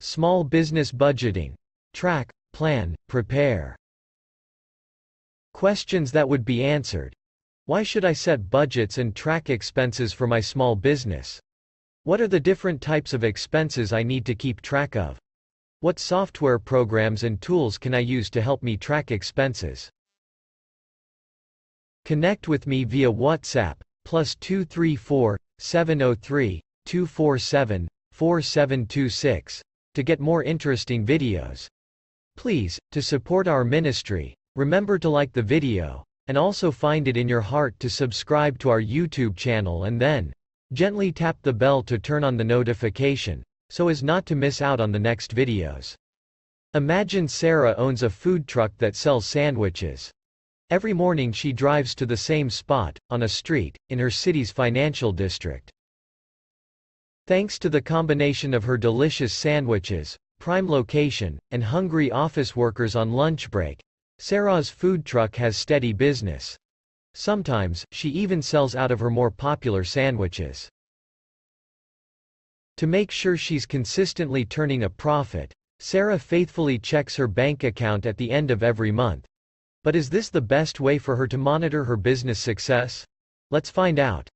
Small business budgeting. Track, plan, prepare. Questions that would be answered. Why should I set budgets and track expenses for my small business? What are the different types of expenses I need to keep track of? What software programs and tools can I use to help me track expenses? Connect with me via WhatsApp, plus 234 703 247 4726, to get more interesting videos. Please, to support our ministry, remember to like the video, and also find it in your heart to subscribe to our YouTube channel and then, gently tap the bell to turn on the notification, so as not to miss out on the next videos. Imagine Sarah owns a food truck that sells sandwiches. Every morning she drives to the same spot, on a street, in her city's financial district. Thanks to the combination of her delicious sandwiches, prime location, and hungry office workers on lunch break, Sarah's food truck has steady business. Sometimes, she even sells out of her more popular sandwiches. To make sure she's consistently turning a profit, Sarah faithfully checks her bank account at the end of every month. But is this the best way for her to monitor her business success? Let's find out.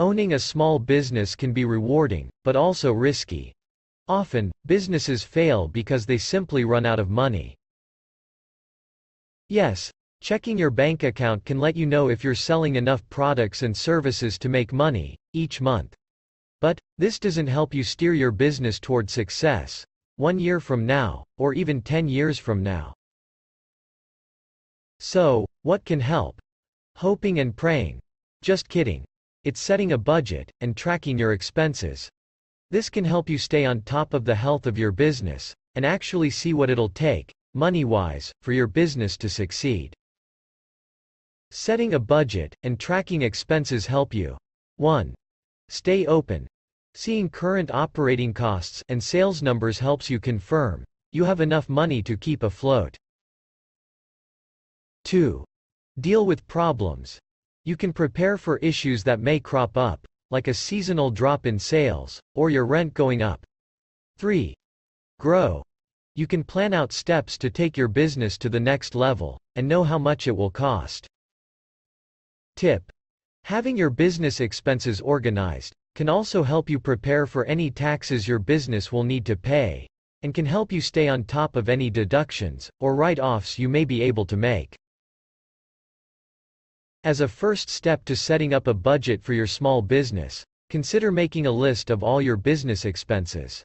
Owning a small business can be rewarding, but also risky. Often, businesses fail because they simply run out of money. Yes, checking your bank account can let you know if you're selling enough products and services to make money, each month. But, this doesn't help you steer your business toward success, one year from now, or even 10 years from now. So, what can help? Hoping and praying. Just kidding. It's setting a budget, and tracking your expenses. This can help you stay on top of the health of your business, and actually see what it'll take, money-wise, for your business to succeed. Setting a budget, and tracking expenses help you. 1. Stay open. Seeing current operating costs and sales numbers helps you confirm you have enough money to keep afloat. 2. Deal with problems. You can prepare for issues that may crop up, like a seasonal drop in sales, or your rent going up. 3. Grow. You can plan out steps to take your business to the next level, and know how much it will cost. Tip. Having your business expenses organized can also help you prepare for any taxes your business will need to pay, and can help you stay on top of any deductions or write-offs you may be able to make. As a first step to setting up a budget for your small business, consider making a list of all your business expenses.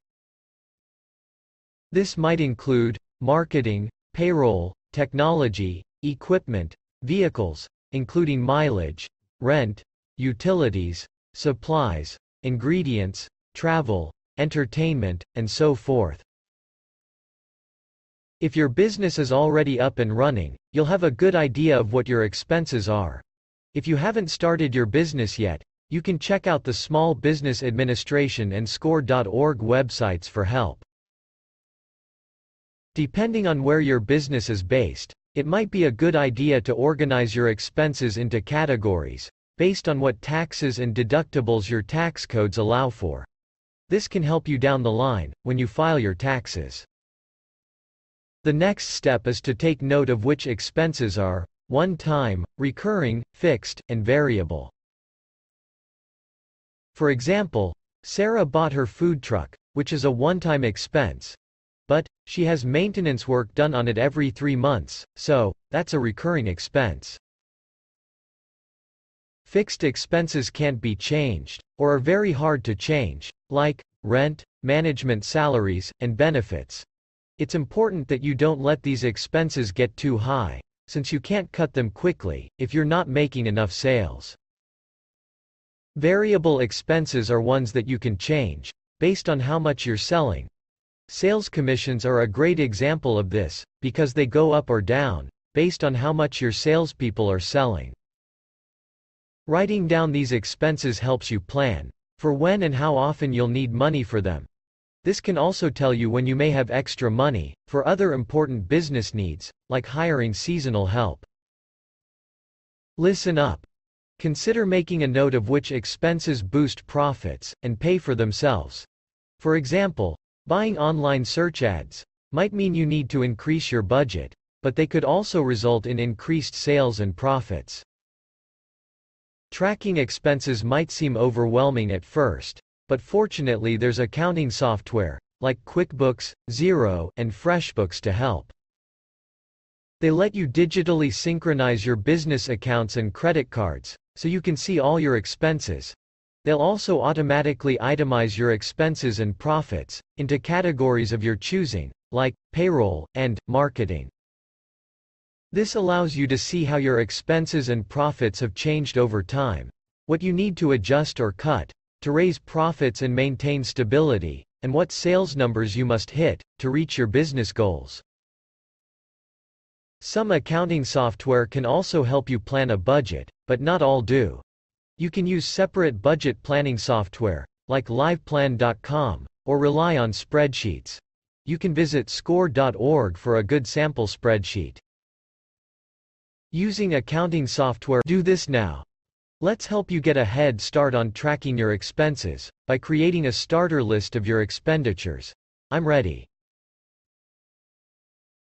This might include marketing, payroll, technology, equipment, vehicles, including mileage, rent, utilities, supplies, ingredients, travel, entertainment, and so forth. If your business is already up and running, you'll have a good idea of what your expenses are. If you haven't started your business yet, you can check out the Small Business Administration and SCORE.org websites for help. Depending on where your business is based, it might be a good idea to organize your expenses into categories, based on what taxes and deductibles your tax codes allow for. This can help you down the line, when you file your taxes. The next step is to take note of which expenses are one-time, recurring, fixed, and variable. For example, Sarah bought her food truck, which is a one-time expense, but, she has maintenance work done on it every three months, so, that's a recurring expense. Fixed expenses can't be changed, or are very hard to change, like, rent, management salaries, and benefits. It's important that you don't let these expenses get too high, since you can't cut them quickly, if you're not making enough sales. Variable expenses are ones that you can change, based on how much you're selling, Sales commissions are a great example of this, because they go up or down, based on how much your salespeople are selling. Writing down these expenses helps you plan for when and how often you'll need money for them. This can also tell you when you may have extra money for other important business needs, like hiring seasonal help. Listen up. Consider making a note of which expenses boost profits and pay for themselves. For example, buying online search ads might mean you need to increase your budget, but they could also result in increased sales and profits. Tracking expenses might seem overwhelming at first, but fortunately there's accounting software, like QuickBooks, Xero, and FreshBooks to help. They let you digitally synchronize your business accounts and credit cards, so you can see all your expenses. They'll also automatically itemize your expenses and profits, into categories of your choosing, like payroll and marketing. This allows you to see how your expenses and profits have changed over time, what you need to adjust or cut, to raise profits and maintain stability, and what sales numbers you must hit, to reach your business goals. Some accounting software can also help you plan a budget, but not all do. You can use separate budget planning software, like liveplan.com, or rely on spreadsheets. You can visit score.org for a good sample spreadsheet. Using accounting software Do this now. Let's help you get a head start on tracking your expenses by creating a starter list of your expenditures. I'm ready.